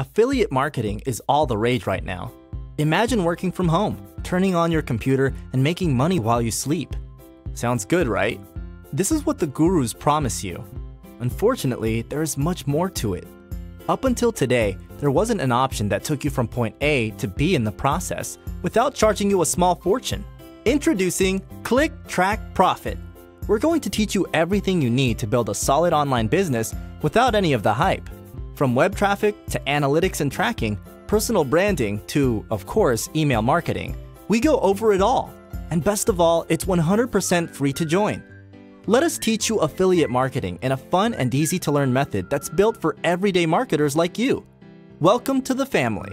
Affiliate marketing is all the rage right now. Imagine working from home, turning on your computer, and making money while you sleep. Sounds good, right? This is what the gurus promise you. Unfortunately, there is much more to it. Up until today, there wasn't an option that took you from point A to B in the process without charging you a small fortune. Introducing Click Track Profit. We're going to teach you everything you need to build a solid online business without any of the hype. From web traffic to analytics and tracking, personal branding to, of course, email marketing, we go over it all. And best of all, it's 100% free to join. Let us teach you affiliate marketing in a fun and easy to learn method that's built for everyday marketers like you. Welcome to the family.